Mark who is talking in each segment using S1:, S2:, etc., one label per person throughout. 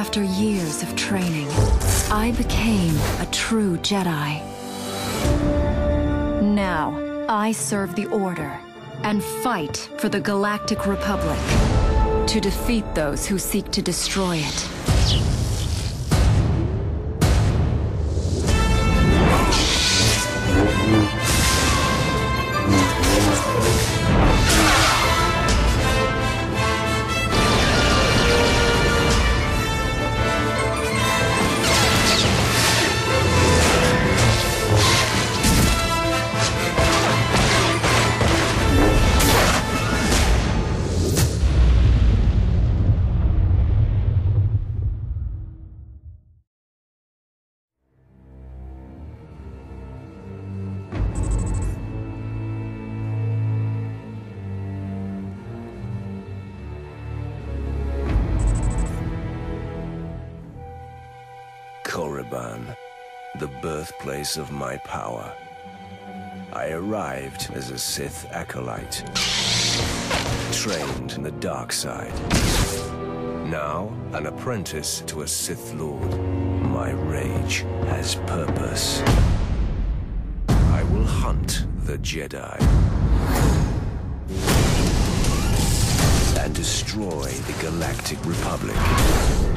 S1: After years of training, I became a true Jedi. Now, I serve the Order and fight for the Galactic Republic to defeat those who seek to destroy it.
S2: Birthplace of my power. I arrived as a Sith acolyte, trained in the dark side. Now, an apprentice to a Sith Lord, my rage has purpose. I will hunt the Jedi and destroy the Galactic Republic.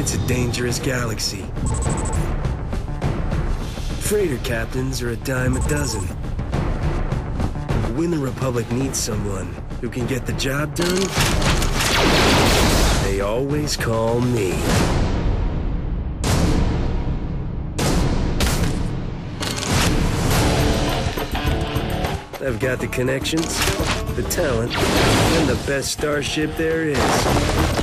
S3: It's a dangerous galaxy. Freighter captains are a dime a dozen. When the Republic needs someone who can get the job done, they always call me. I've got the connections, the talent, and the best starship there is.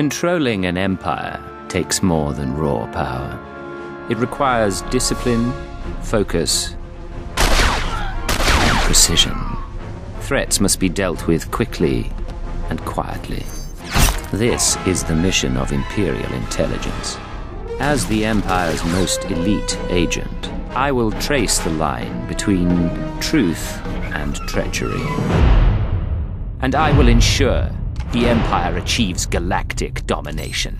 S4: Controlling an empire takes more than raw power. It requires discipline, focus, and precision. Threats must be dealt with quickly and quietly. This is the mission of Imperial Intelligence. As the Empire's most elite agent, I will trace the line between truth and treachery. And I will ensure the Empire achieves galactic domination.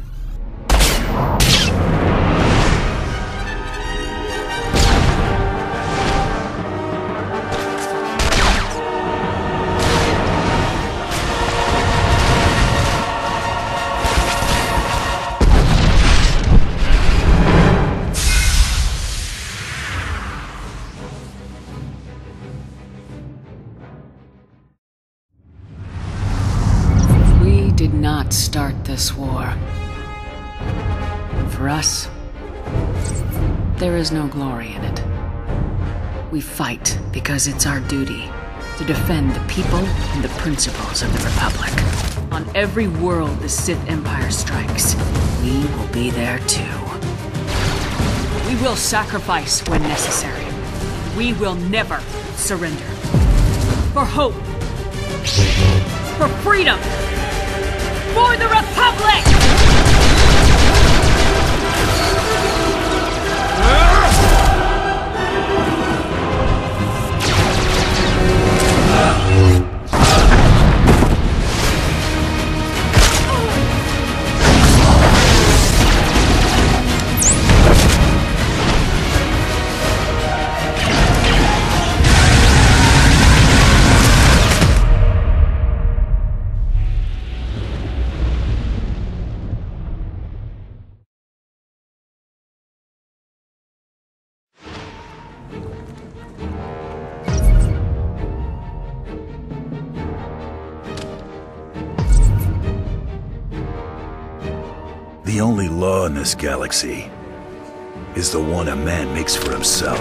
S5: There is no glory in it. We fight because it's our duty to defend the people and the principles of the Republic. On every world the Sith Empire strikes, we will be there too. We will sacrifice when necessary. We will never surrender. For hope. For freedom. For the Republic!
S6: The only law in this galaxy is the one a man makes for himself.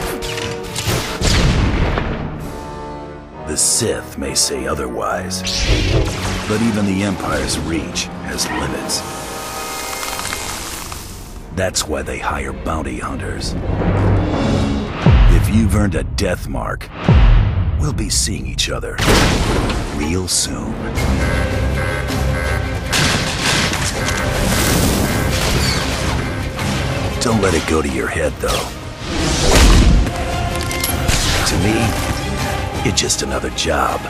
S6: The Sith may say otherwise, but even the Empire's reach has limits. That's why they hire bounty hunters. If you've earned a death mark, we'll be seeing each other real soon. Don't let it go to your head, though. To me, it's just another job.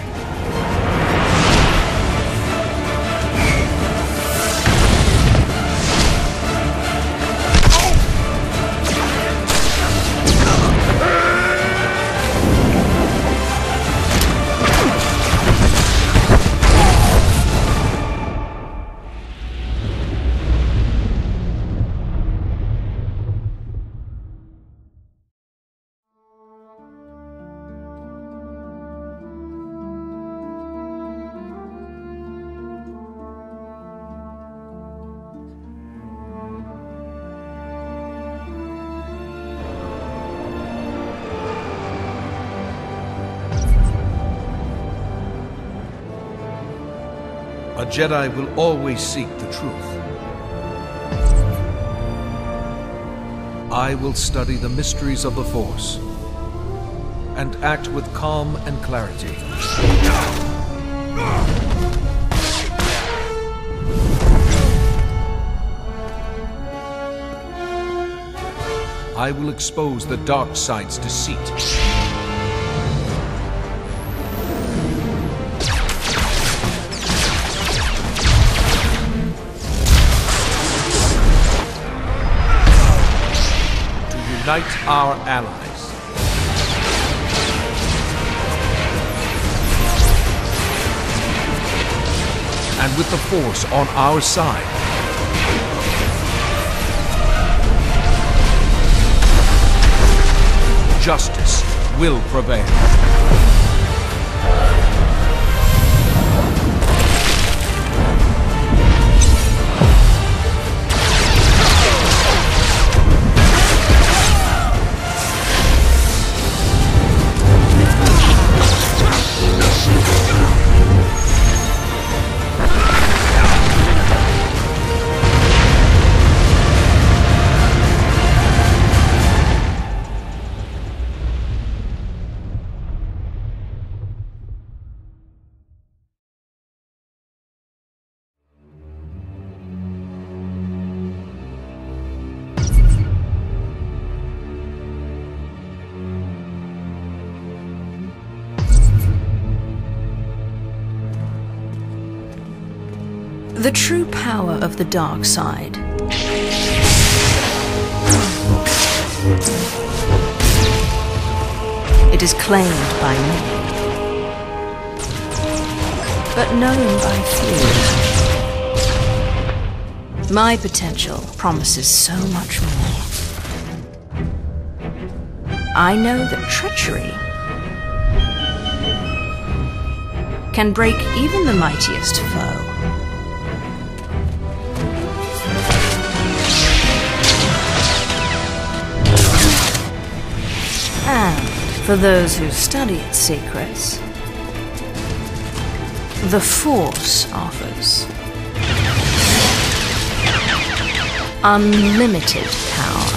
S7: A Jedi will always seek the truth. I will study the mysteries of the Force and act with calm and clarity. I will expose the dark side's deceit. Unite our allies. And with the Force on our side, justice will prevail.
S8: The true power of the dark side. It is claimed by many, but known by few. My potential promises so much more. I know that treachery can break even the mightiest foe. For those who study its secrets, the Force offers unlimited power.